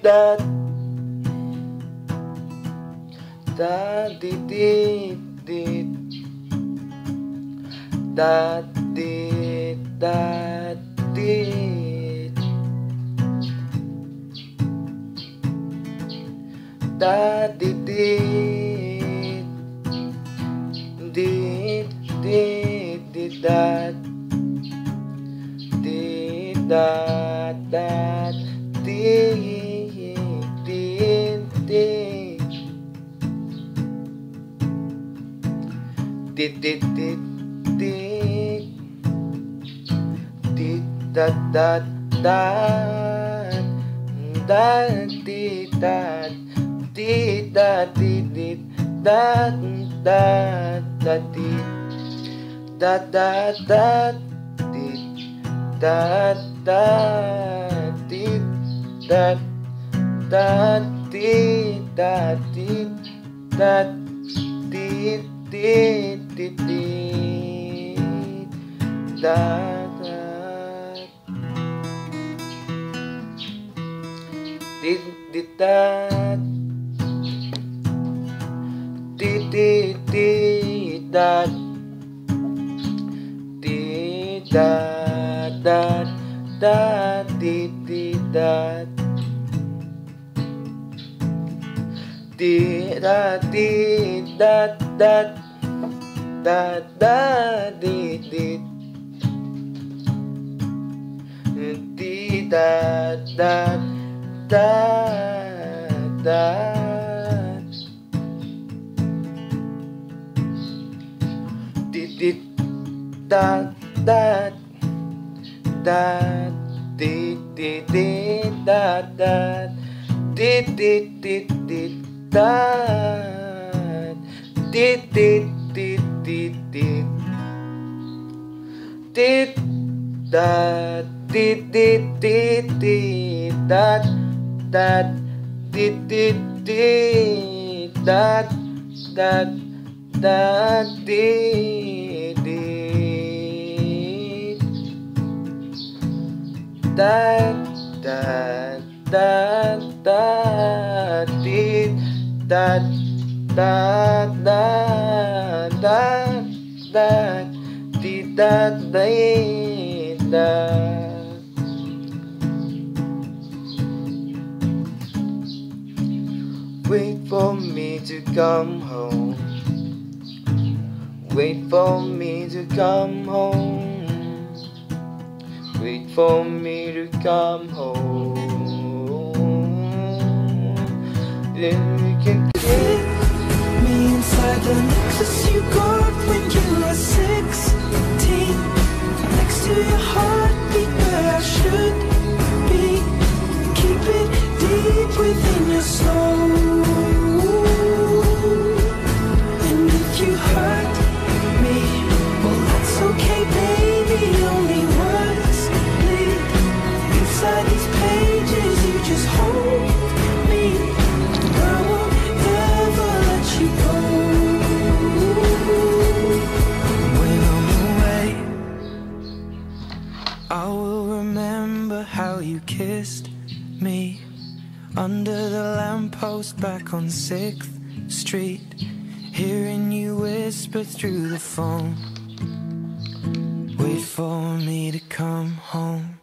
that da di di di da di da di da di di di di di di da da di dit dit dit dat dat dat dat tit tit da da tit tit da dat dat tit da tit da da da da da di di. Di da da da da. Di di da da da di di di da da. Di di di di da. Di di di did did did that did did did did that that did did did that that that did did that that that that did that that that that did that did that Wait for me to come home. Wait for me to come home. Wait for me to come home. Then we can you hurt me, well that's okay baby. Only words live inside these pages. You just hold me. I won't ever let you go. When I'm away I will remember how you kissed me Under the lamppost back on 6th Street Hearing you whisper through the phone. Wait for me to come home